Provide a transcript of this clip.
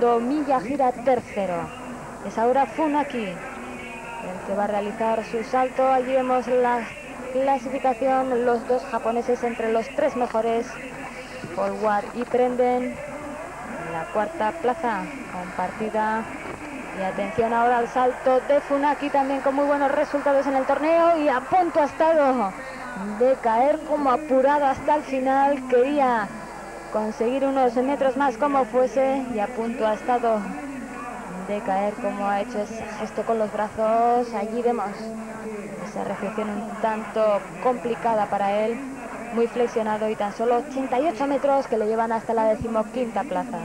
segundo, Miyahira tercero. Es ahora Funaki el que va a realizar su salto. Allí vemos la clasificación, los dos japoneses entre los tres mejores, Forward y Prenden. La cuarta plaza compartida. Y atención ahora al salto de Funaki también con muy buenos resultados en el torneo y a punto ha estado de caer como apurado hasta el final. Quería conseguir unos metros más como fuese y a punto ha estado de caer como ha hecho ese gesto con los brazos. Allí vemos esa reflexión un tanto complicada para él, muy flexionado y tan solo 88 metros que le llevan hasta la decimoquinta plaza.